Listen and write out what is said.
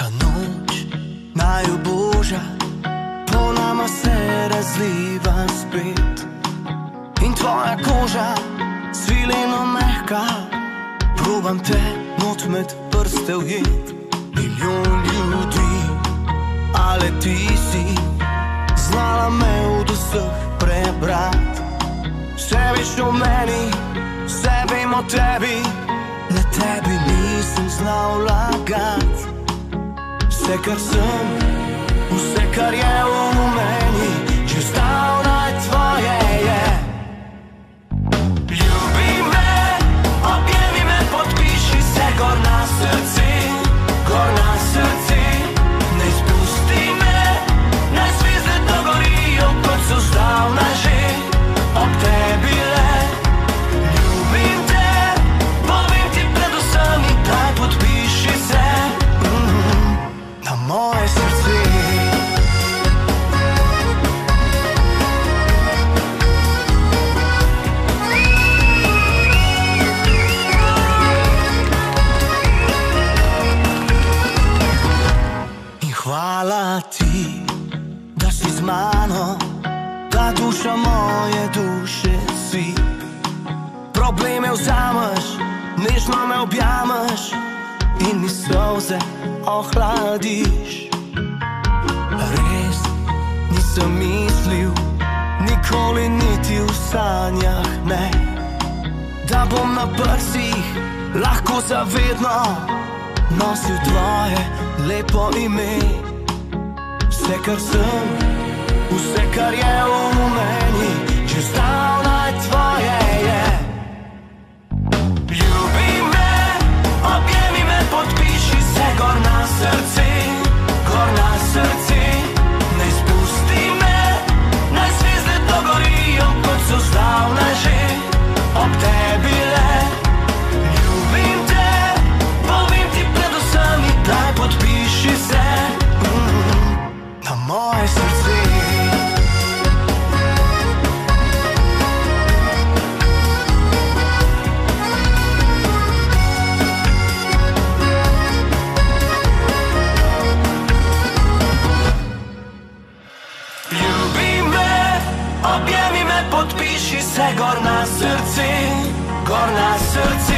Ta noč najbožja, po nama se razliva spet. In tvoja koža, svileno mehka, probam te not med prste ujet. Milijon ljudi, ale ti si znala me od vseh prebrati. Vse veš o meni, vse vem o tebi, le tebi nisem znal lagati. Vse, kar sem, vse, kar duša moje duše si. Probleme vzameš, nežno me objameš in mi solze ohladiš. Res nisem mislil, nikoli niti v sanjah ne, da bom na prsih lahko zavedno nosil tvoje lepo ime. Vse, kar sem, vse, kar je v meni, objemi me, podpiši se gor na srce, gor na srce.